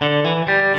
Música